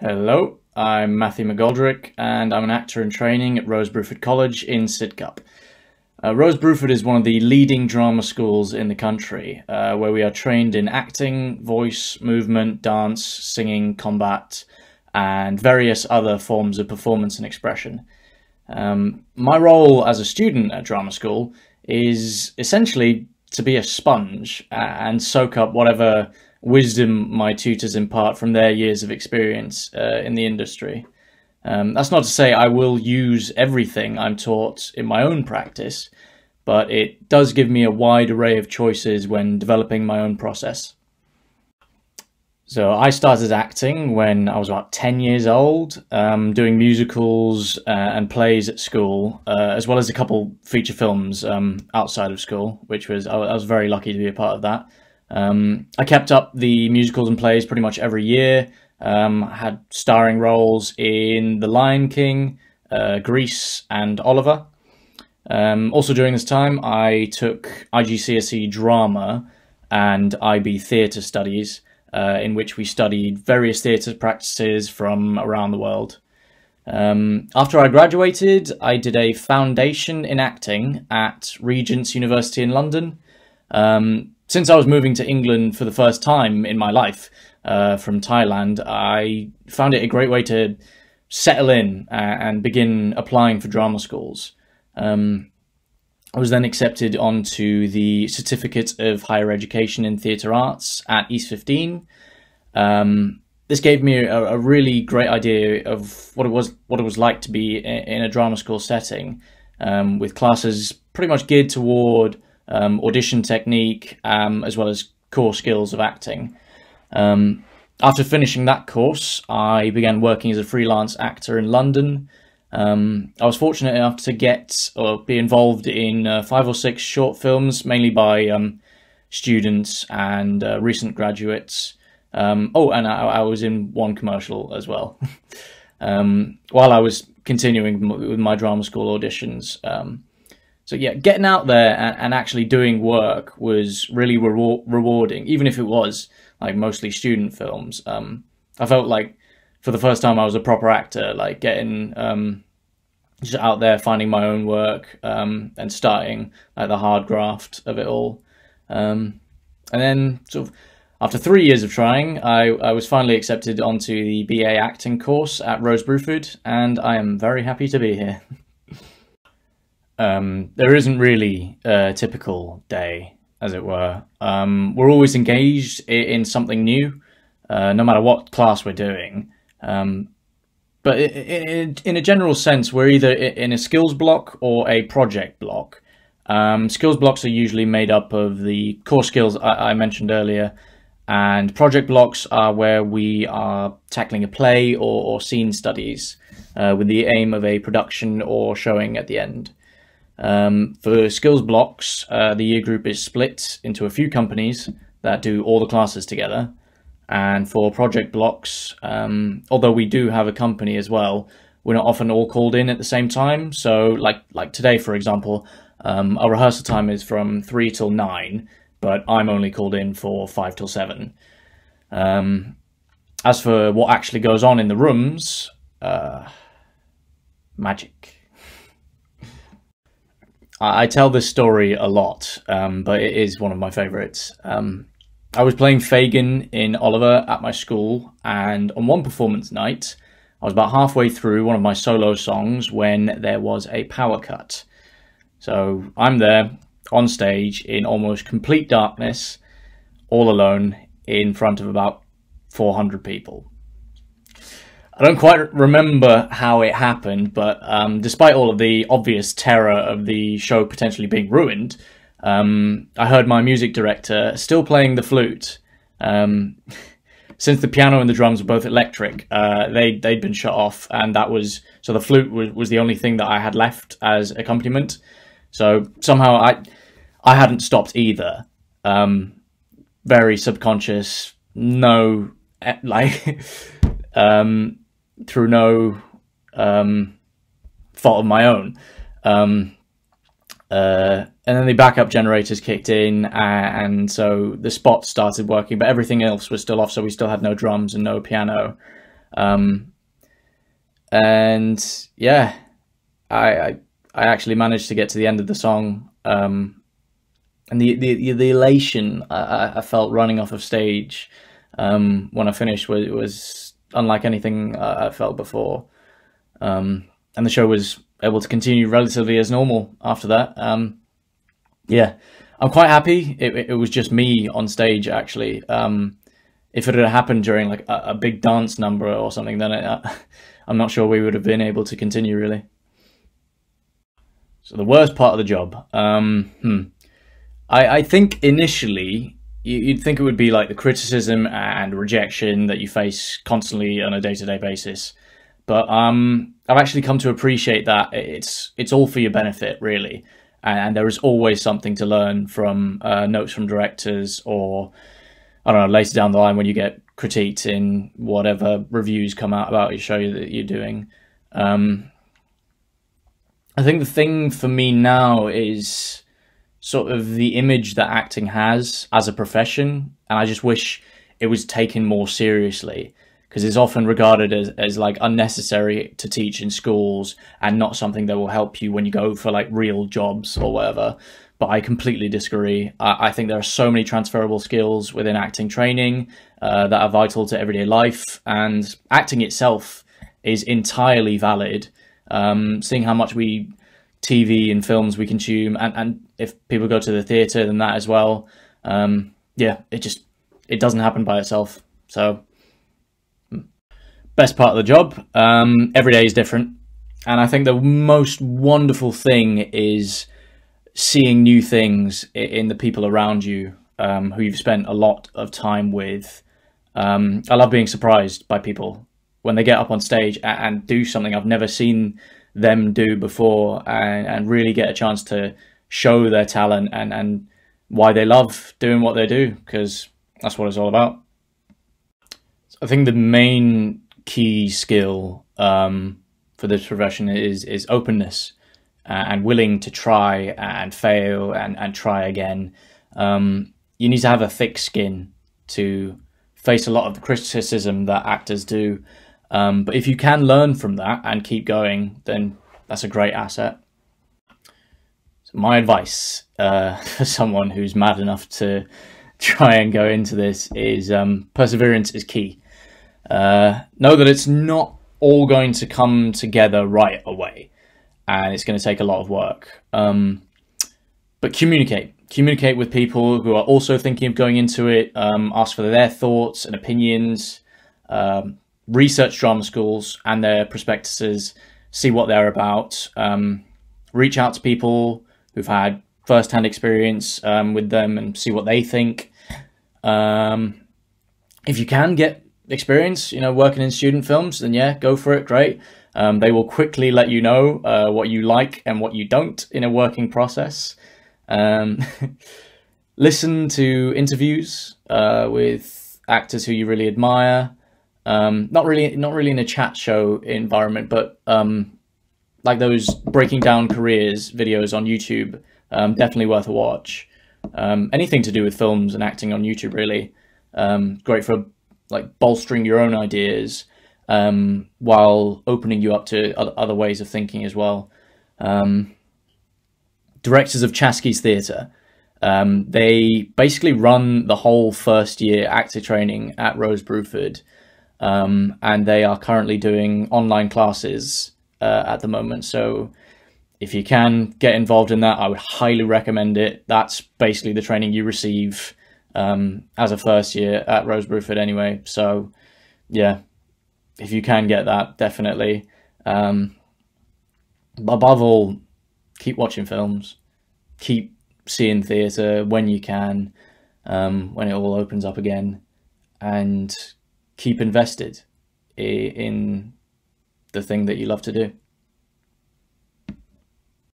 Hello, I'm Matthew McGoldrick and I'm an actor in training at Rose Bruford College in Sidcup. Uh, Rose Bruford is one of the leading drama schools in the country, uh, where we are trained in acting, voice, movement, dance, singing, combat, and various other forms of performance and expression. Um, my role as a student at drama school is essentially to be a sponge and soak up whatever wisdom my tutors impart from their years of experience uh, in the industry. Um, that's not to say I will use everything I'm taught in my own practice, but it does give me a wide array of choices when developing my own process. So I started acting when I was about 10 years old, um, doing musicals uh, and plays at school, uh, as well as a couple feature films um, outside of school, which was, I was very lucky to be a part of that. Um, I kept up the musicals and plays pretty much every year. Um, had starring roles in The Lion King, uh, Grease, and Oliver. Um, also during this time, I took IGCSE drama and IB theatre studies, uh, in which we studied various theatre practices from around the world. Um, after I graduated, I did a foundation in acting at Regent's University in London. Um, since I was moving to England for the first time in my life uh, from Thailand, I found it a great way to settle in uh, and begin applying for drama schools. Um, I was then accepted onto the Certificate of Higher Education in Theatre Arts at East 15. Um, this gave me a, a, really great idea of what it was what it was like to be in a drama school setting, um, with classes pretty much geared toward um, audition technique, um, as well as core skills of acting. Um, after finishing that course, I began working as a freelance actor in London. Um, I was fortunate enough to get or be involved in uh, five or six short films, mainly by um, students and uh, recent graduates. Um, oh, and I, I, was in one commercial as well. while I was continuing with my drama school auditions, so yeah, getting out there and, and actually doing work was really rewarding, even if it was like mostly student films. Um, I felt like for the first time I was a proper actor, like getting um, just out there finding my own work um, and starting like the hard graft of it all. Um, and then sort of after three years of trying, I, I was finally accepted onto the BA acting course at Rose Bruford, and I am very happy to be here. Um, there isn't really a typical day, as it were. Um, we're always engaged in something new, uh, no matter what class we're doing. Um, but in a general sense, we're either in a skills block or a project block. Um, skills blocks are usually made up of the core skills I, I mentioned earlier, and project blocks are where we are tackling a play or, or scene studies uh, with the aim of a production or showing at the end. Um, for skills blocks, uh, the year group is split into a few companies that do all the classes together. And for project blocks, um, although we do have a company as well, we're not often all called in at the same time. So, like like today, for example, um, our rehearsal time is from three till nine, but I'm only called in for five till seven. Um, as for what actually goes on in the rooms, uh, magic. I, tell this story a lot, um, but it is one of my favourites. Um, I was playing Fagin in Oliver at my school, and on one performance night, I was about halfway through one of my solo songs when there was a power cut. So I'm there on stage in almost complete darkness, all alone in front of about 400 people. I don't quite remember how it happened, but um, despite all of the obvious terror of the show potentially being ruined, um, I heard my music director still playing the flute. Um, since the piano and the drums were both electric, uh, they they'd been shut off, and that was so the flute was, was the only thing that I had left as accompaniment. So somehow I I hadn't stopped either. Um, very subconscious, no like. um, through no um, fault of my own. Um, uh, and then the backup generators kicked in, and so the spot started working, but everything else was still off, so we still had no drums and no piano. Um, and yeah, I, I, I actually managed to get to the end of the song. Um, and the, the, the elation I, I felt running off of stage um, when I finished was, was unlike anything I felt before. Um, and the show was able to continue relatively as normal after that. Um, yeah, I'm quite happy. It, it, was just me on stage actually. Um, if it had happened during like a, a big dance number or something, then it, uh, I'm not sure we would have been able to continue really. So the worst part of the job. Um, hmm. I, I think initially you'd think it would be like the criticism and rejection that you face constantly on a day-to-day basis. But um, I've actually come to appreciate that it's it's all for your benefit, really, and, there is always something to learn from uh, notes from directors or I don't know later down the line when you get critiqued in whatever reviews come out about your show that you're doing. Um, I think the thing for me now is sort of the image that acting has as a profession, and I just wish it was taken more seriously because it's often regarded as, as like unnecessary to teach in schools and not something that will help you when you go for like real jobs or whatever. But I completely disagree. I, I think there are so many transferable skills within acting training uh, that are vital to everyday life, and acting itself is entirely valid. Um, seeing how much we TV and films we consume, and, and if people go to the theatre, then that as well. Um, yeah, it just it doesn't happen by itself. So best part of the job. Um, every day is different. And I think the most wonderful thing is seeing new things in the people around you um, who you've spent a lot of time with. Um, I love being surprised by people when they get up on stage and do something I've never seen them do before and, and really get a chance to show their talent and, and why they love doing what they do because that's what it's all about. I think the main key skill um, for this profession is is openness uh, and willing to try and fail and, and try again. Um, you need to have a thick skin to face a lot of the criticism that actors do. Um, but if you can learn from that and keep going, then that's a great asset. So my advice uh, for someone who's mad enough to try and go into this is um, perseverance is key. Uh, know that it's not all going to come together right away, and it's going to take a lot of work. Um, but communicate. Communicate with people who are also thinking of going into it. Um, ask for their thoughts and opinions. Um, research drama schools and their prospectuses. See what they're about. Um, reach out to people who've had first-hand experience um, with them and see what they think. Um, if you can get experience, you know, working in student films, then yeah, go for it. Great. Um, they will quickly let you know uh, what you like and what you don't in a working process. Um, listen to interviews uh, with actors who you really admire. Um, not really, not really in a chat show environment, but um, like those breaking down careers videos on YouTube. Um, definitely worth a watch. Um, anything to do with films and acting on YouTube, really. great for like bolstering your own ideas um, while opening you up to other ways of thinking as well. Um, directors of Chasky's Theatre, um, they basically run the whole first year actor training at Rose Bruford, um, and they are currently doing online classes uh, at the moment. So if you can get involved in that, I would highly recommend it. That's basically the training you receive um, as a first year at Rose Bruford anyway. So yeah, if you can get that, definitely. Um, above all, keep watching films, keep seeing theatre when you can, um, when it all opens up again, and keep invested in the thing that you love to do.